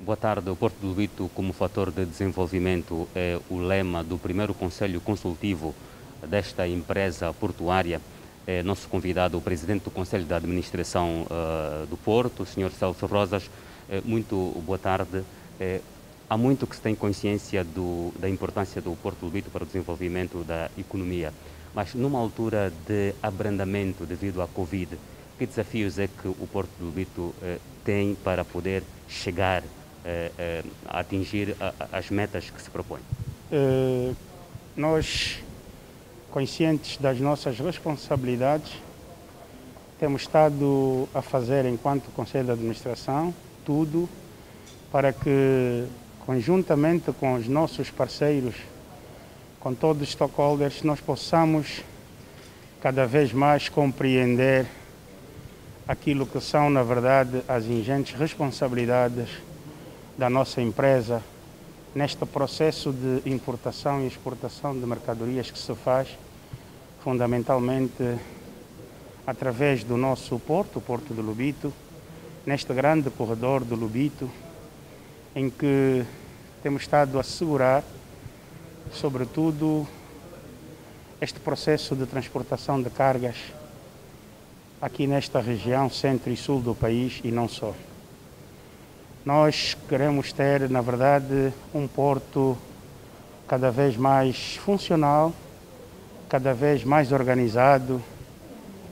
Boa tarde. O Porto do Lubito como fator de desenvolvimento é o lema do primeiro Conselho Consultivo desta empresa portuária. É nosso convidado, o Presidente do Conselho de Administração uh, do Porto, o Sr. Celso Rosas. É, muito boa tarde. É, há muito que se tem consciência do, da importância do Porto do Lubito para o desenvolvimento da economia, mas numa altura de abrandamento devido à Covid, que desafios é que o Porto do Lubito eh, tem para poder chegar a atingir a, as metas que se propõe? nós, conscientes das nossas responsabilidades, temos estado a fazer, enquanto Conselho de Administração, tudo para que, conjuntamente com os nossos parceiros, com todos os stakeholders, nós possamos cada vez mais compreender aquilo que são, na verdade, as ingentes responsabilidades da nossa empresa neste processo de importação e exportação de mercadorias que se faz fundamentalmente através do nosso porto, o Porto de Lubito, neste grande corredor do Lubito, em que temos estado a assegurar, sobretudo, este processo de transportação de cargas aqui nesta região centro e sul do país e não só. Nós queremos ter, na verdade, um porto cada vez mais funcional, cada vez mais organizado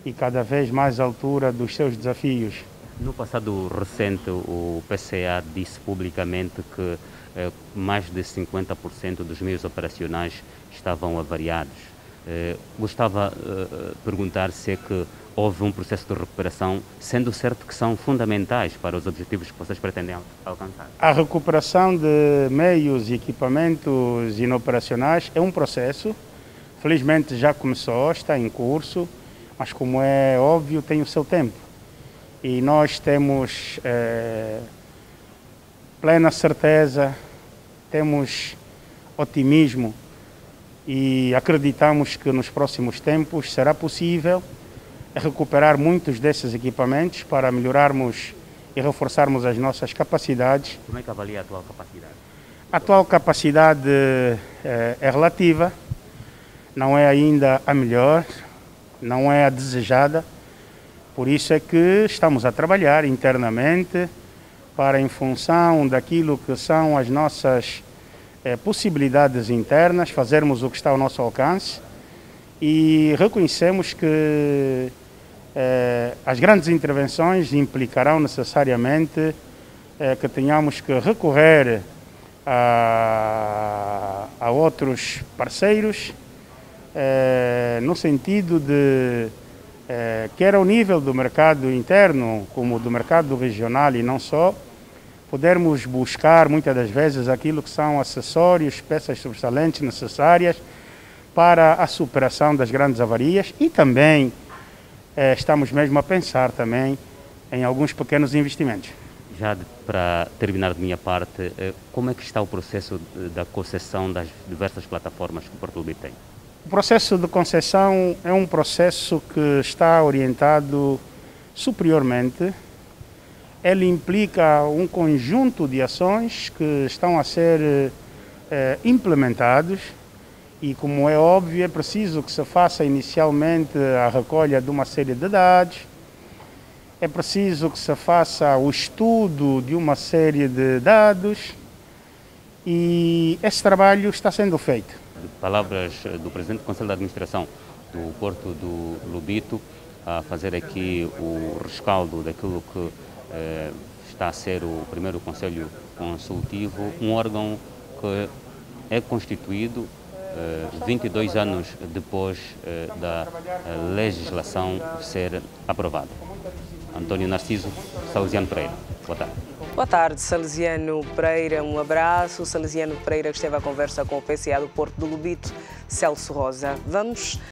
e cada vez mais à altura dos seus desafios. No passado recente, o PCA disse publicamente que eh, mais de 50% dos meios operacionais estavam avariados. Eh, gostava de eh, perguntar se é que houve um processo de recuperação, sendo certo que são fundamentais para os objetivos que vocês pretendem alcançar? A recuperação de meios e equipamentos inoperacionais é um processo, felizmente já começou, está em curso, mas como é óbvio, tem o seu tempo. E nós temos é, plena certeza, temos otimismo e acreditamos que nos próximos tempos será possível recuperar muitos desses equipamentos para melhorarmos e reforçarmos as nossas capacidades. Como é que avalia a atual capacidade? A atual capacidade é, é relativa, não é ainda a melhor, não é a desejada, por isso é que estamos a trabalhar internamente para, em função daquilo que são as nossas é, possibilidades internas, fazermos o que está ao nosso alcance e reconhecemos que eh, as grandes intervenções implicarão necessariamente eh, que tenhamos que recorrer a, a outros parceiros, eh, no sentido de, quer ao nível do mercado interno, como do mercado regional e não só, podermos buscar muitas das vezes aquilo que são acessórios, peças sobressalentes necessárias para a superação das grandes avarias e também eh, estamos mesmo a pensar também em alguns pequenos investimentos. Já de, para terminar de minha parte, eh, como é que está o processo de, da concessão das diversas plataformas que o Porto Lubito tem? O processo de concessão é um processo que está orientado superiormente. Ele implica um conjunto de ações que estão a ser eh, implementados e como é óbvio, é preciso que se faça inicialmente a recolha de uma série de dados, é preciso que se faça o estudo de uma série de dados e esse trabalho está sendo feito. Palavras do Presidente do Conselho de Administração do Porto do Lubito a fazer aqui o rescaldo daquilo que eh, está a ser o primeiro Conselho Consultivo, um órgão que é constituído 22 eh, anos depois eh, da legislação ser aprovada. António Narciso, Salesiano Pereira. Boa tarde. Boa tarde, Salesiano Pereira. Um abraço. Salesiano Pereira esteve à conversa com o PCA do Porto do Lubito, Celso Rosa. Vamos